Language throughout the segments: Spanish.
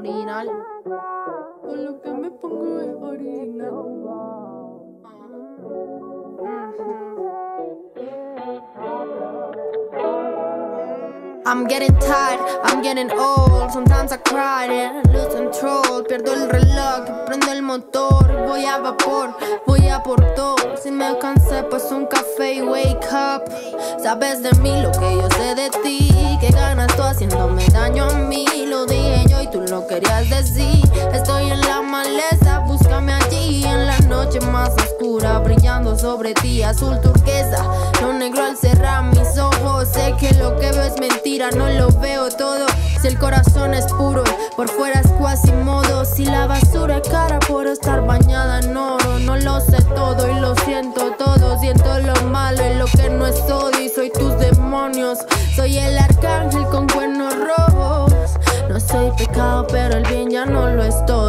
Original. Con lo que me pongo es original. I'm getting tired, I'm getting old. Sometimes I cry and lose control. Pierdo el reloj, prendo el motor. Voy a vapor, voy a por todo. Si me cansé, pues un café y wake up. Sabes de mí lo que yo sé de ti. Que ganas tú haciéndome querías decir. Estoy en la maleza, búscame allí. En la noche más oscura, brillando sobre ti. Azul turquesa, lo negro al cerrar mis ojos. Sé que lo que veo es mentira no lo veo todo. Si el corazón es puro por fuera es cuasi modo. Si la basura es cara por estar bañada en oro. No lo sé todo y lo siento todo. Siento lo malo y lo que no es odio. Y soy tus demonios. Soy el pero el bien ya no lo es todo.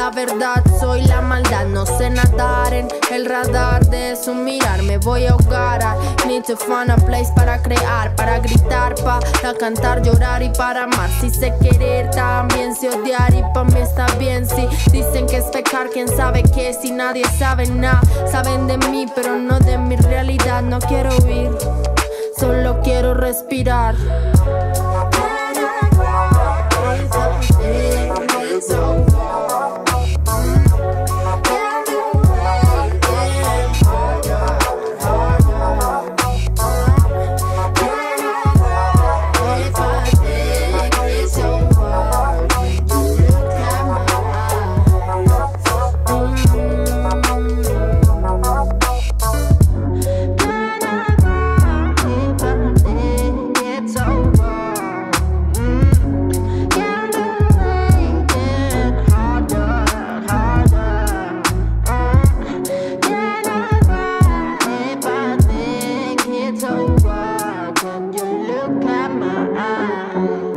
La verdad, soy la maldad. No sé nadar en el radar de su mirar. Me voy a ahogar. I need to find a place para crear, para gritar, para cantar, llorar y para amar. Si sé querer, también sé odiar y para mí está bien. Si dicen que es pecar, quién sabe qué, si nadie sabe nada. Saben de mí, pero no de mi realidad. No quiero huir, solo quiero respirar. my eyes.